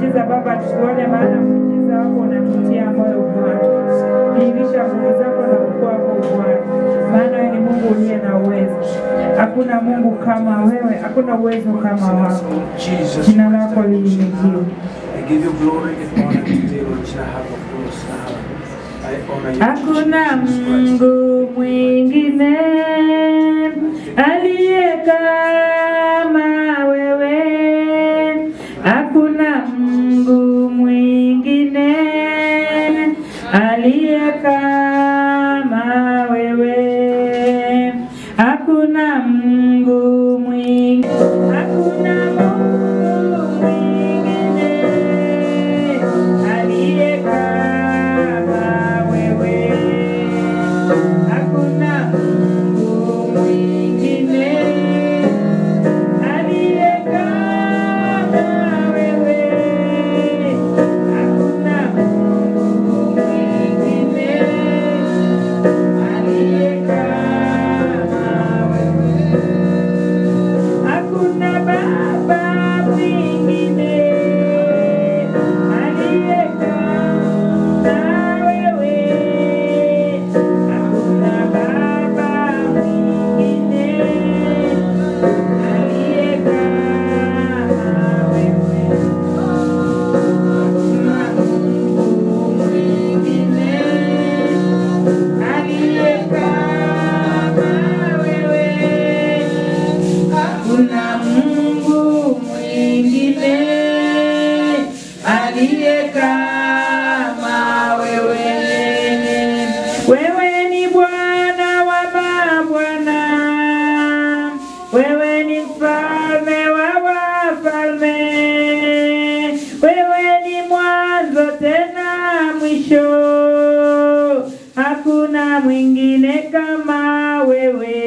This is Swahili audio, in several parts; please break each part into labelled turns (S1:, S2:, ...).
S1: miujiza Baba, tusione maana miujiza wako unatutia moyo Bwana, dhihirisha nguvu zako na ukuu wako Bwana, maana wewe ni Mungu uliye na uwezo. Hakuna Mungu kama wewe, hakuna uwezo kama wako. Jina lako lihimidiwe. Hakuna Mungu mwingine. Aliyekaa wewe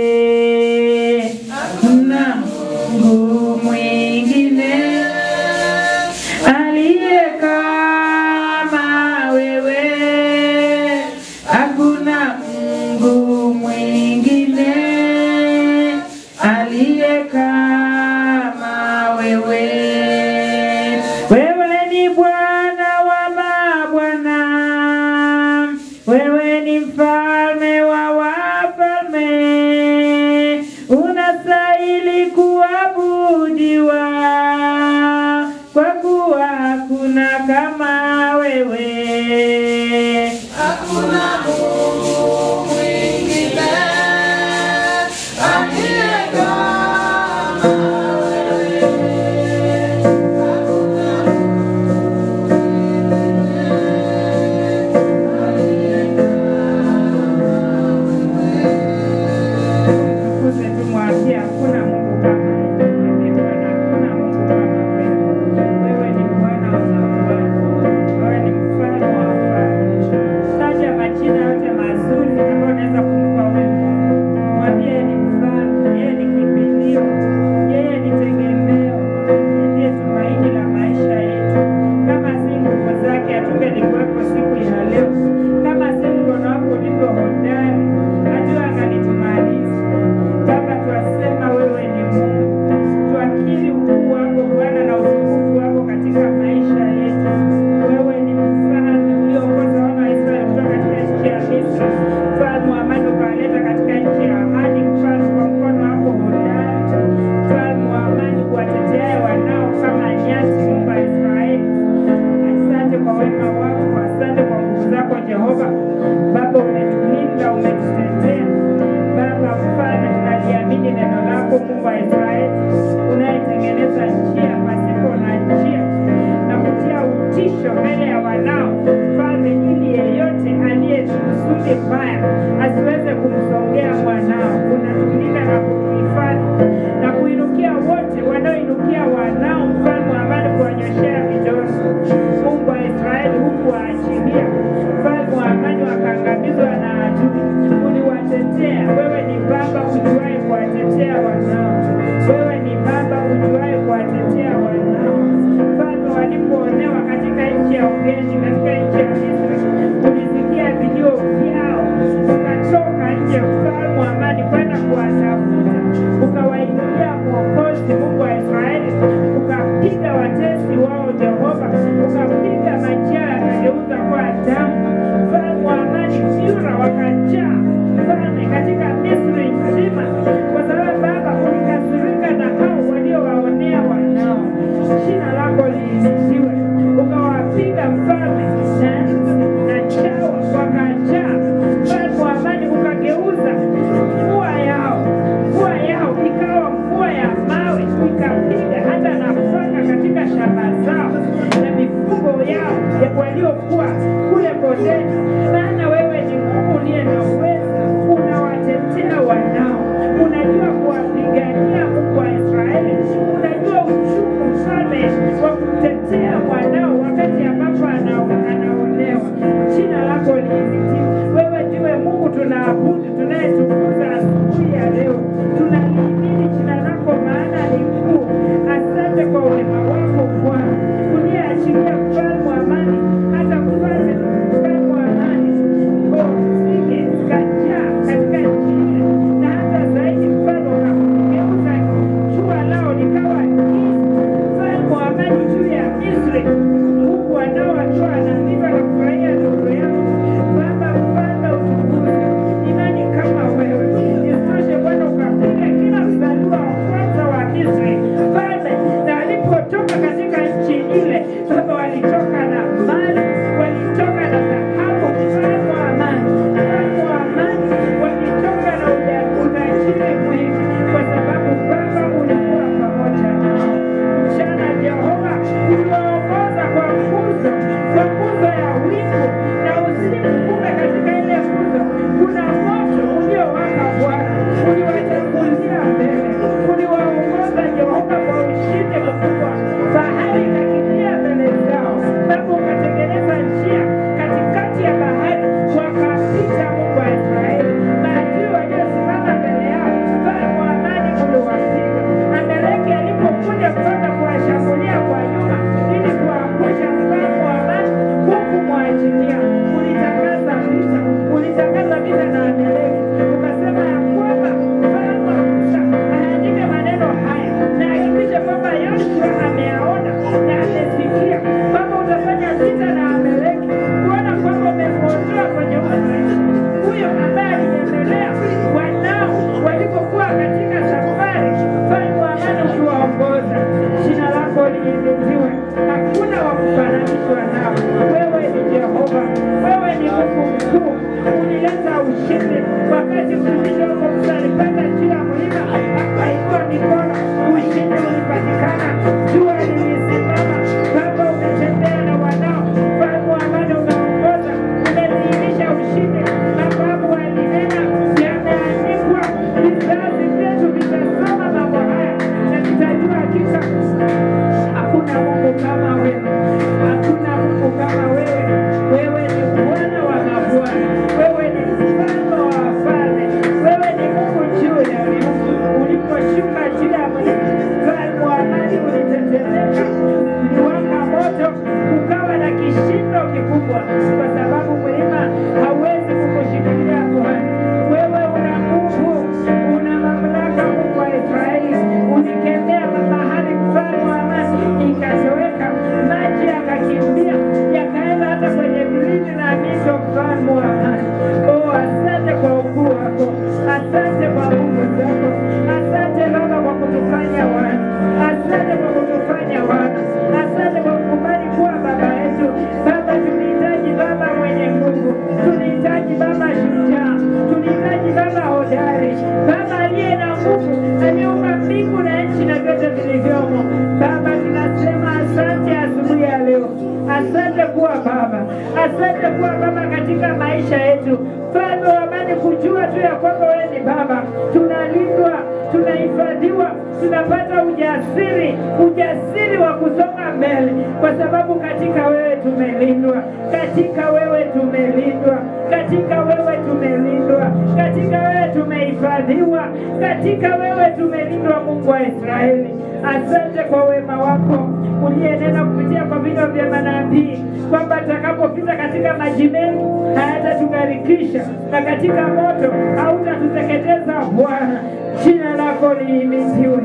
S1: kuwa baba, asante kuwa baba katika maisha yetu. Mfalme wa amani, kujua tu ya kwamba wewe ni baba, tunalindwa, tunahifadhiwa, tunapata ujasiri, ujasiri wa kusonga mbele, kwa sababu katika wewe tumelindwa, katika wewe tumelindwa, katika wewe tumelindwa, katika wewe tumehifadhiwa, katika wewe tumelindwa, Mungu wa Israeli. Asante kwa wema wako uliyenena kupitia kwa vinywa vya manabii kwamba tutakapopita katika maji mengi hayatatugharikisha na katika moto hautatuteketeza Bwana. Jina lako lihimidiwe,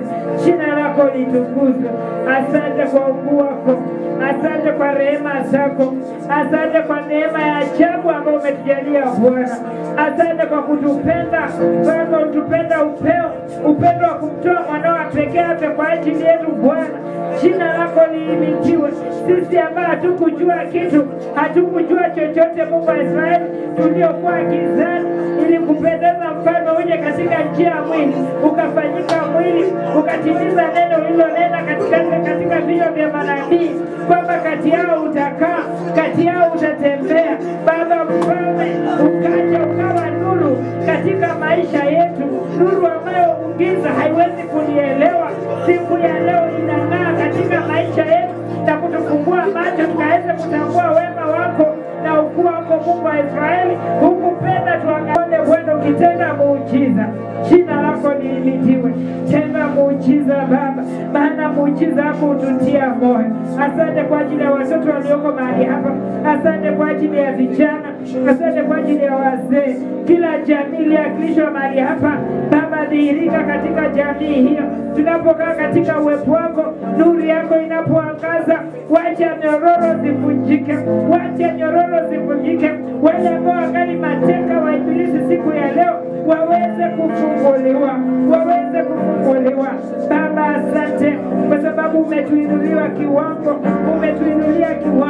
S1: jina lako litukuzwe. Asante kwa ukuu wako, asante kwa rehema zako, asante kwa neema ya ajabu ambayo umetujalia Bwana. Asante kwa kutupenda Baba, utupenda upeo, upendo wa kumtoa mwanao wa pekee afe kwa ajili yetu Bwana. Jina lako lihimidiwe. Sisi ambao hatukujua kitu, hatukujua chochote, Mungu wa Israeli, tuliokuwa gizani, ili kupendeza mfalme uje katika njia ya mwili, ukafanyika mwili, ukatimiza neno ulilonena katika katika vinywa vya manabii kwamba kati yao utakaa, kati yao utatembea. Baba mfalme, ukaja ukawa nuru katika maisha yetu, nuru ambayo ungiza haiwezi kunielewa Siku ya Israeli. Hukupenda tuangalie Bwana ukitenda muujiza. Jina lako lihimidiwe. Tenda muujiza Baba, maana muujiza hapo ututia moyo. Asante kwa ajili ya watoto walioko mahali hapa, asante kwa ajili ya vijana, asante kwa ajili ya wazee, kila jamii iliyoakilishwa mahali hapa. Baba, dhihirika katika jamii hiyo, tunapokaa katika uwepo wako, nuru yako inapoangaza, wacha nyororo zivunjike, wacha nyororo zivunjike. Wale ambao wangali mateka wa Ibilisi siku ya leo waweze kufunguliwa, waweze kufunguliwa. Baba, asante kwa sababu umetuinuliwa kiwango, umetuinulia kiwango.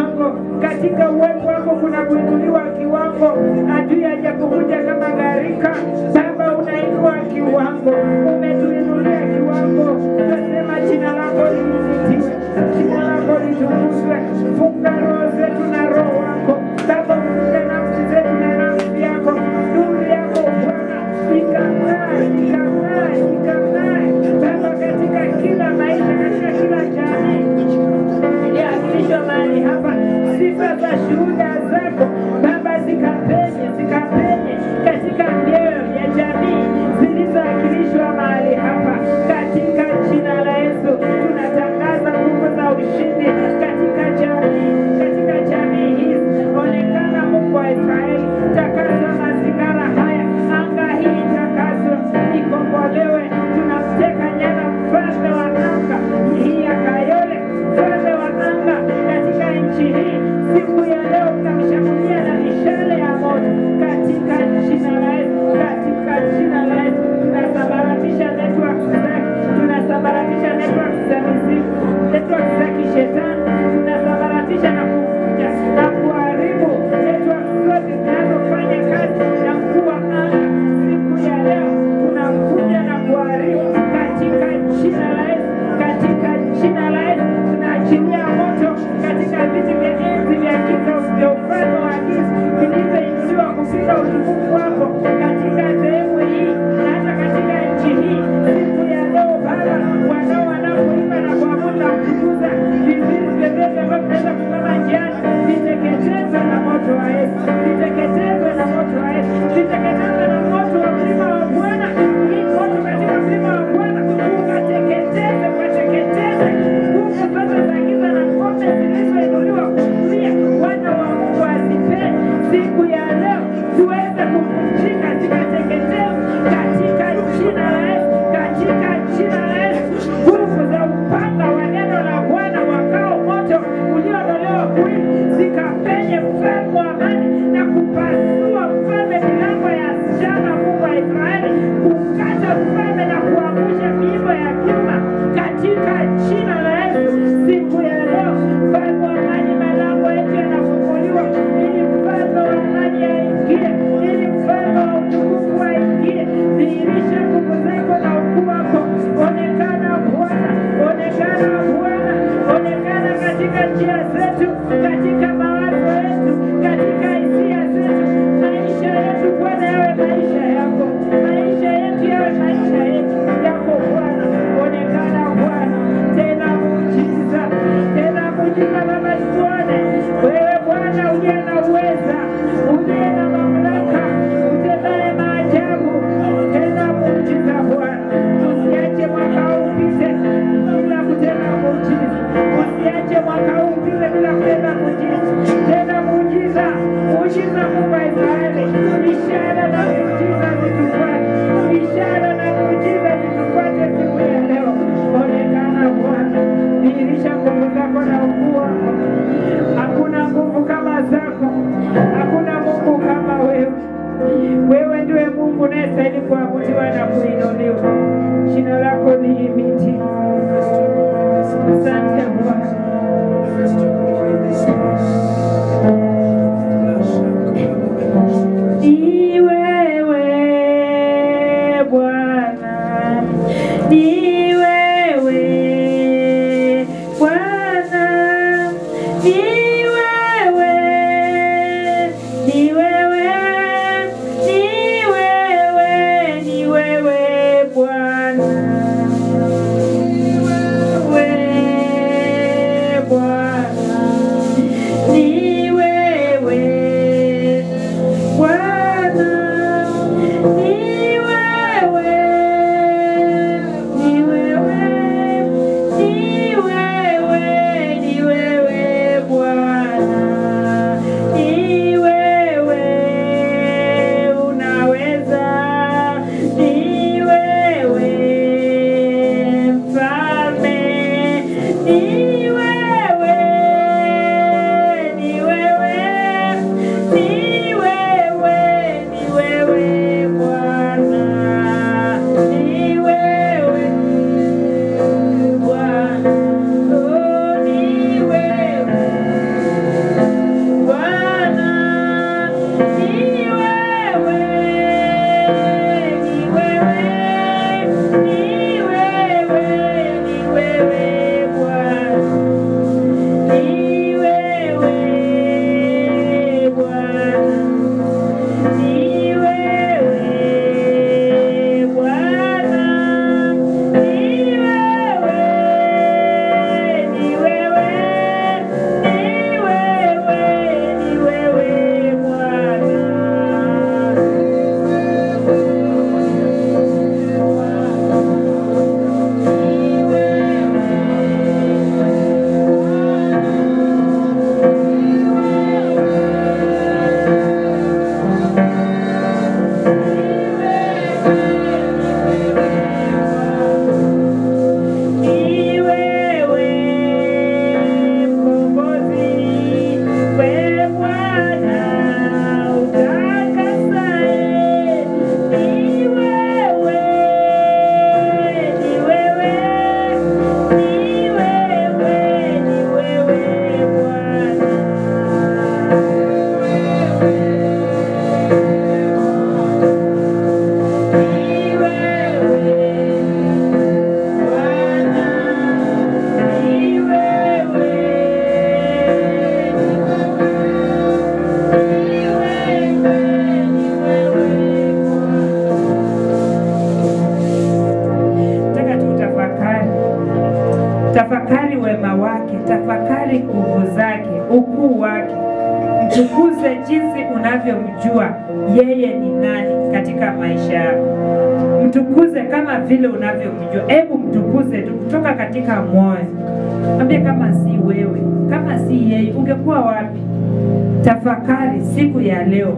S1: Siku ya leo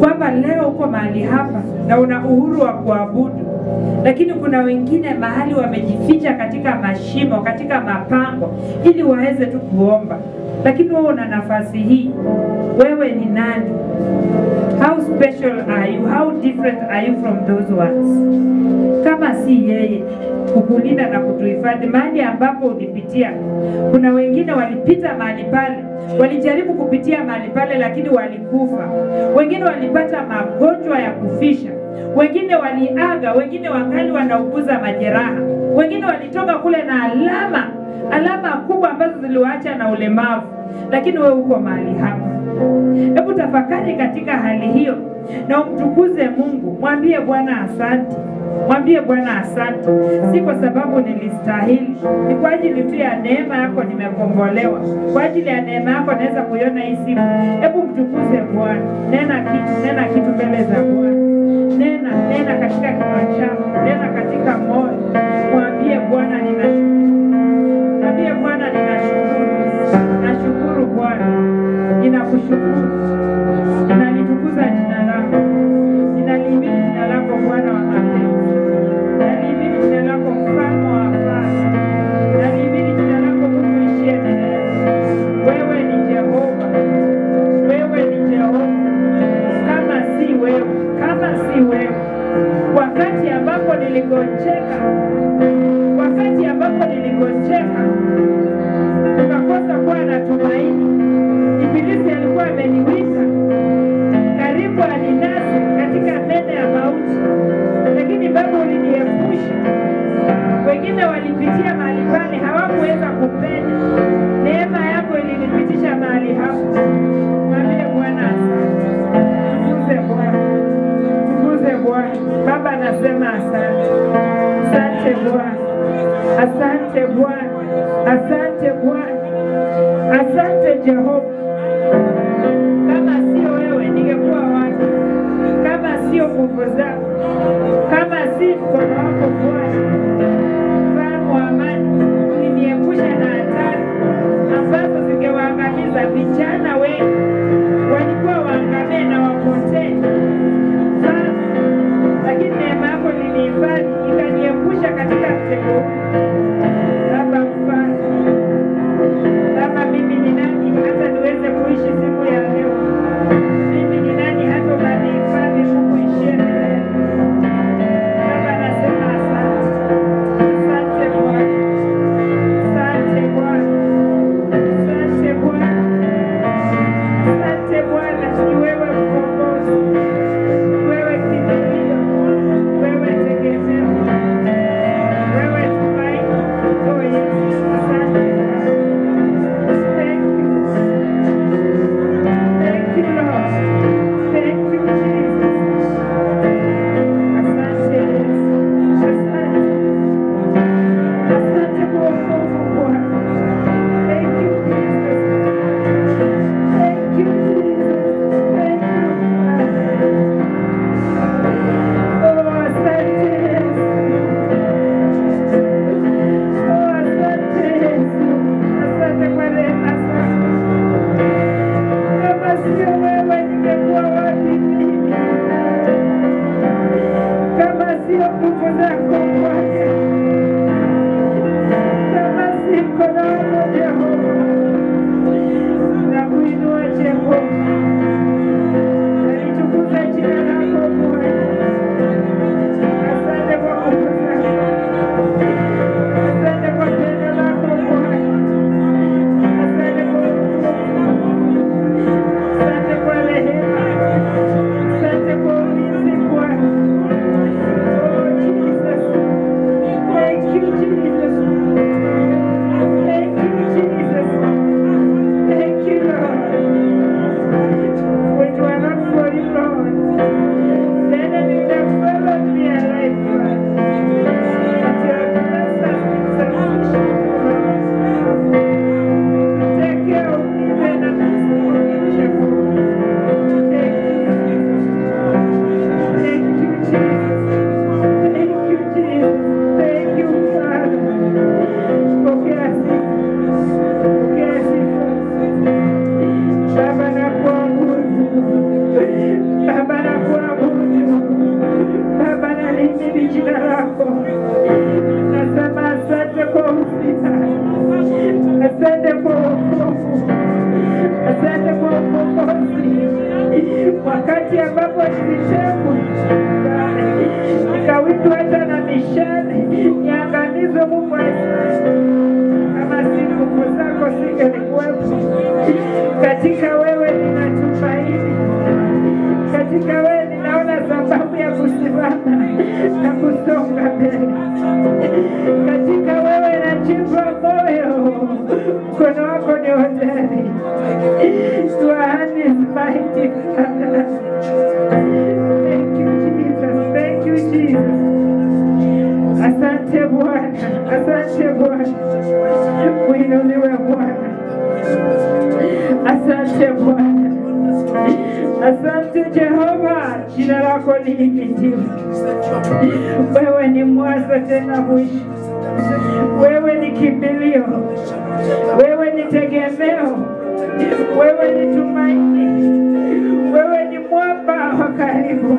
S1: kwamba leo uko mahali hapa na una uhuru wa kuabudu, lakini kuna wengine mahali wamejificha katika mashimo, katika mapango, ili waweze tu kuomba, lakini wewe una nafasi hii. Wewe ni nani? How special are you? How different are you from those ones? Kama si yeye kukulinda na kutuhifadhi mahali ambapo ulipitia. Kuna wengine walipita mahali pale, walijaribu kupitia mahali pale, lakini walikufa. Wengine walipata magonjwa ya kufisha, wengine waliaga, wengine wangali wanauguza majeraha, wengine walitoka kule na alama alama kubwa ambazo ziliwaacha na ulemavu, lakini wewe uko mahali hapa. Hebu tafakari katika hali hiyo na umtukuze Mungu, mwambie Bwana asante. Mwambie Bwana asante, si kwa sababu nilistahili, ni kwa ajili tu ya neema yako nimekombolewa. Kwa ajili ya neema yako naweza kuiona hii siku. Hebu mtukuze Bwana, nena kitu, nena kitu mbele za Bwana, nena nena katika kinywa chako, nena katika moyo, mwambie Bwana ninashukuru, mwambie Bwana ninashukuru, nashukuru Bwana, ninakushukuru, asante Bwana, asante Bwana, uinuliwe Bwana, asante Bwana, asante Jehova, jina lako liimitiwe. Wewe ni mwanzo tena mwisho, wewe ni kimbilio, wewe ni tegemeo, wewe ni tumaini, wewe ni mwamba wa karibu,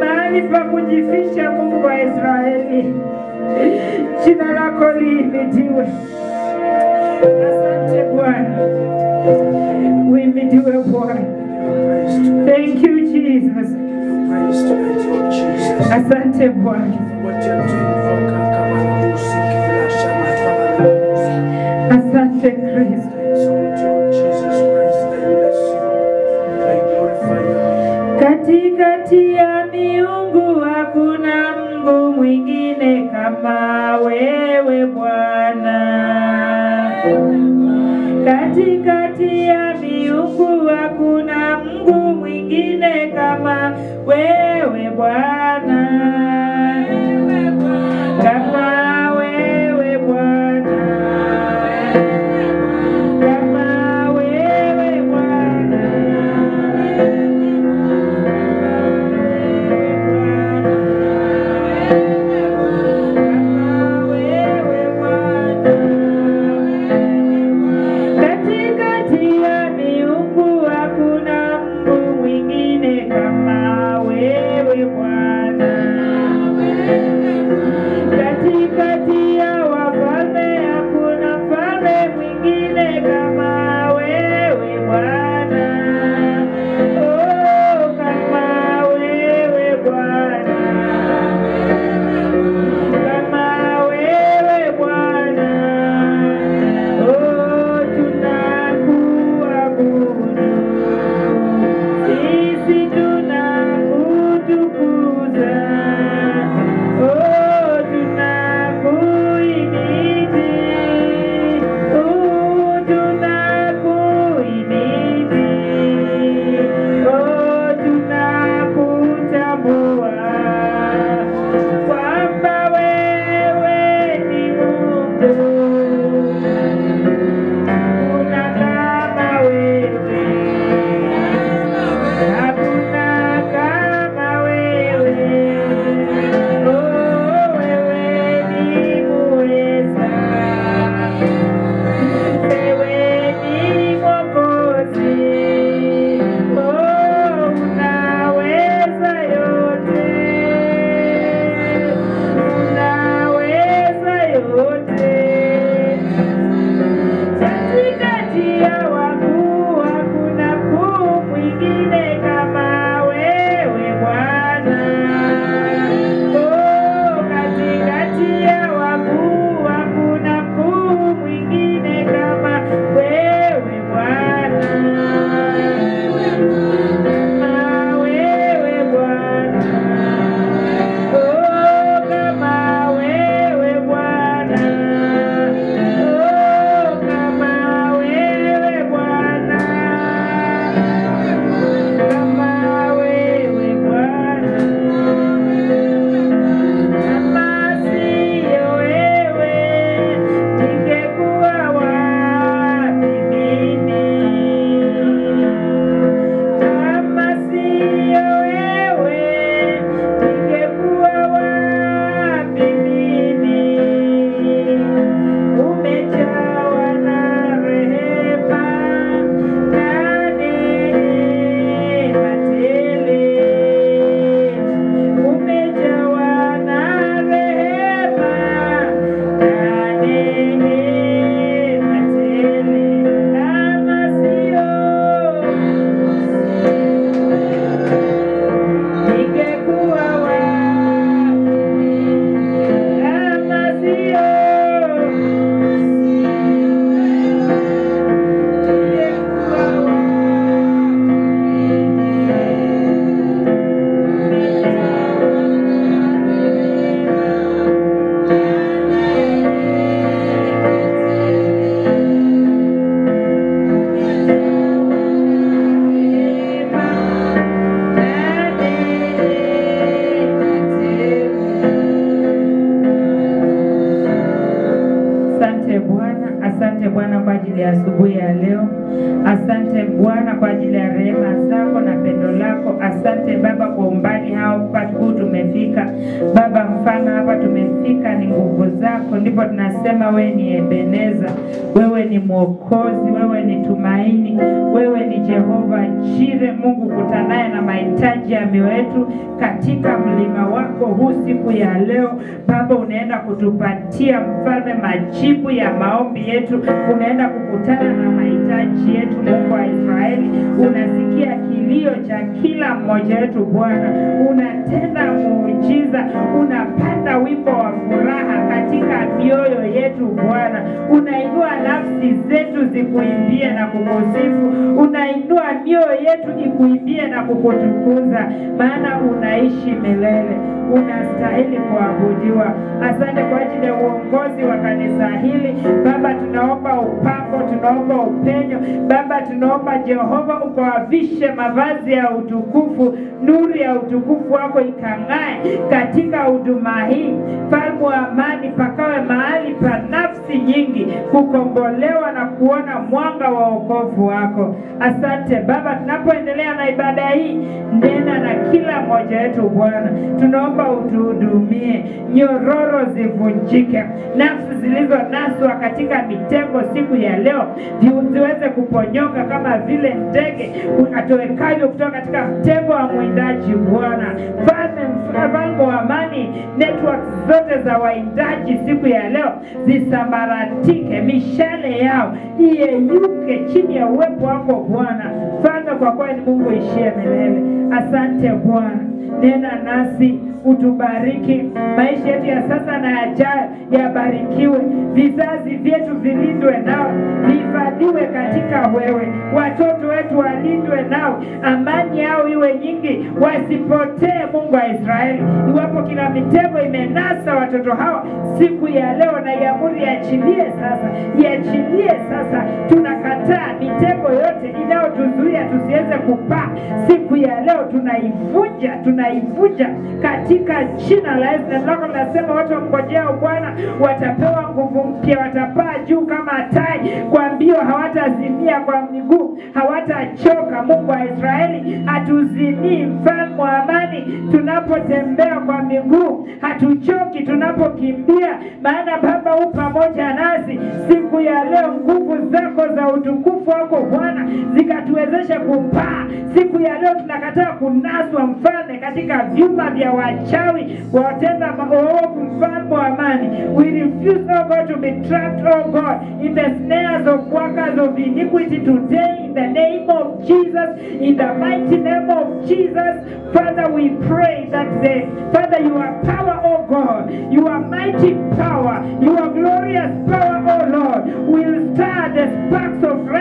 S1: mahali pa kujificha, Mungu wa Israeli. Jina lako liimitiwe. Asante Bwana, uimitiwe Bwana. Thank you Jesus. Asante Bwana, asante Kristo. Katikati kama wewe Bwana. Katikati tumefika. Baba, mfano hapa tumefika ni nguvu zako, ndipo tunasema wewe ni Ebeneza, wewe ni Mwokozi, wewe ni tumaini, Jehova Jire, Mungu kutanaye na mahitaji ya mioyo yetu katika mlima wako huu siku ya leo. Baba, unaenda kutupatia mfalme majibu ya maombi yetu, unaenda kukutana na mahitaji yetu. Mungu wa Israeli, unasikia kilio cha kila mmoja wetu Bwana, unatenda muujiza, unapanda wimbo wa furaha katika mioyo yetu Bwana, unainua nafsi zetu zikuimbie na kukusifu, unainua mioyo yetu ikuimbie na kukutukuza, maana unaishi milele unastahili kuabudiwa. Asante kwa ajili ya uongozi wa kanisa hili Baba, tunaomba upako, tunaomba upenyo Baba, tunaomba Jehova ukawavishe mavazi ya utukufu, nuru ya utukufu wako ikang'ae katika huduma hii. Mfalme wa amani, pakawe mahali pa nafsi nyingi kukombolewa na kuona mwanga wa wokovu wako. Asante Baba, tunapoendelea na ibada hii, nena na kila mmoja wetu Bwana, tunaomba utuhudumie, nyororo zivunjike, nafsi zilizonaswa katika mitengo siku ya leo ziweze kuponyoka kama vile ndege atowekavyo kutoka katika mtego wa mwindaji. Bwana mfalme wa amani, network zote za waindaji siku ya leo zisambaratike, mishale yao iyeyuke chini ya uwepo wako Bwana. Mfalme, kwa kuwa ni Mungu ishie milele. Asante Bwana, nena nasi utubariki, maisha yetu ya sasa na yajayo yabarikiwe, vizazi vyetu vilindwe nao, vihifadhiwe katika wewe, watoto wetu walindwe nao, amani yao iwe nyingi, wasipotee. Mungu wa Israeli, iwapo kila mitego imenasa watoto hawa siku ya leo, na yamuri yachilie sasa, yachilie sasa. Tunakataa mitego yote inayotuzuia tusiweze kupaa siku ya leo, tunaivunja, tunaivunja katika jina la Yesu. Neno lako watu wamngojea Bwana watapewa nguvu mpya, watapaa juu kama tai, kwa mbio hawatazimia, kwa miguu hawatachoka. Mungu wa Israeli, hatuzimii. Mfalme wa amani, tunapotembea kwa miguu hatuchoki, tunapokimbia, maana Baba u pamoja nasi siku ya leo. Nguvu zako za utukufu wako Bwana zikatuwezesha kupaa siku ya leo. Tunakataa kunaswa mfalme katika vyumba vya wachawi watenda maovu. Mfalme wa amani, we refuse oh God to be trapped oh God in the snares of workers of iniquity today in the name of Jesus in the mighty name of Jesus Father we pray that the Father your power oh God your mighty power your glorious power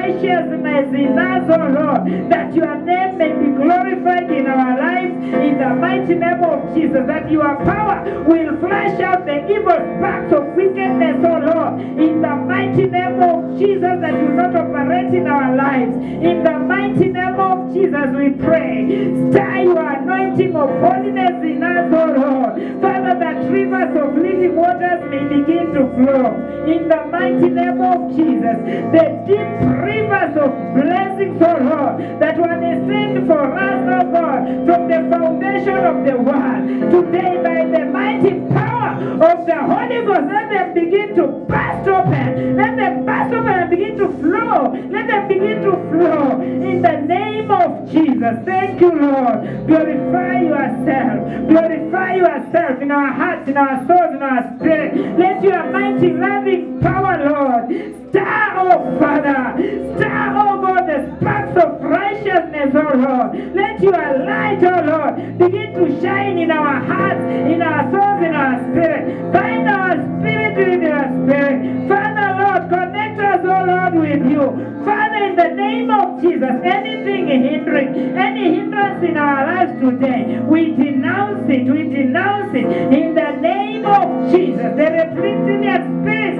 S1: righteousness in us oh Lord that your name may be glorified in our lives. In the mighty name of Jesus that your power will flash out the evil sparks of wickedness oh Lord. In the mighty name of Jesus that will not operate in our lives. In the mighty name of Jesus we pray. Stir your anointing of holiness in us oh Lord. Father that rivers of living waters may begin to flow. In the mighty name of Jesus the deep rivers of blessings oh Lord that were destined for us oh God from the foundation of the world. Today by the mighty power of the Holy Ghost let them begin to burst open. Let them burst open and begin to flow. Let them begin to flow in the name of Jesus. Thank you Lord. Glorify yourself. Glorify yourself in our hearts in our souls in our spirit. Let your mighty loving power Lord stir oh Father stir oh God the sparks of righteousness oh Lord. Let your light oh Lord begin to shine in our hearts in our souls in our spirit. Bind our spirit with your spirit. Father Lord connect us oh Lord with you. Father in the name of Jesus anything hindering any hindrance in our lives today we denounce it we denounce it. In the name of Jesus the reptilian spirits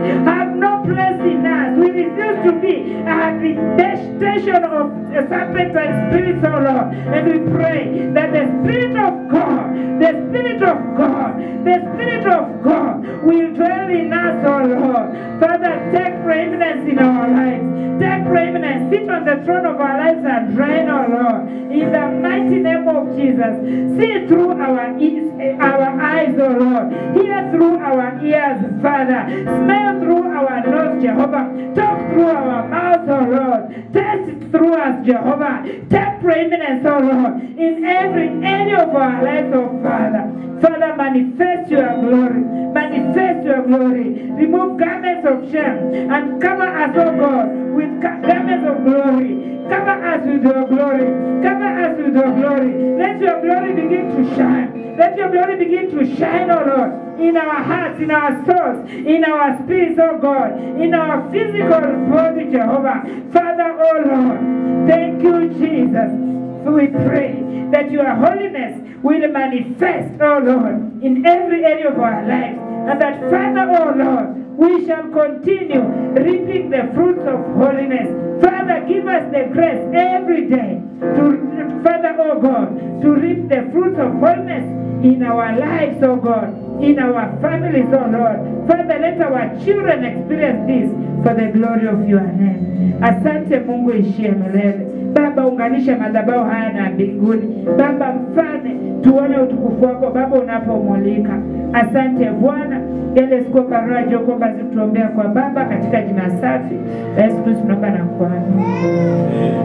S1: have no place in us we refuse to be habitation of serpents and spirits, oh Lord. And we pray that the Spirit of God, the Spirit of God, the Spirit of God will dwell in us, oh Lord. Father, take preeminence in our lives. Take preeminence. Sit on the throne of our lives and reign, oh Lord. In the mighty name of Jesus. See through our ears, our eyes, oh Lord. Hear through our ears, Father. Smell through our nose, Jehovah. Talk through our mouths, oh Lord. Test it through us, Jehovah. Take preeminence, oh Lord, in every area of our lives, oh Father. Father, manifest your glory. Manifest your glory. Remove garments of shame and cover us, oh God, of glory. Cover us with your glory. Cover us with your glory. Let your glory begin to shine. Let your glory begin to shine, oh Lord, in our hearts, in our souls, in our spirits, oh God, in our physical body, Jehovah. Father, oh Lord, thank you, Jesus. We pray that your holiness will manifest, oh Lord, in every area of our lives. And that, Father, oh Lord, we shall continue reaping the fruits of holiness. Father, give us the grace every day to, Father, oh God, to reap the fruits of wholeness in our lives, oh God, in our families, oh Lord. Father, let our children experience this for the glory of your name. Asante Mungu ishie milele. Baba, unganisha madhabahu haya na mbinguni. Baba mfane tuone utukufu wako Baba unapomulika. Asante Bwana, yale siku paroa Joko kwamba tuombea kwa Baba katika jina safi Yesu Kristo tunaomba na kuamini. Amen.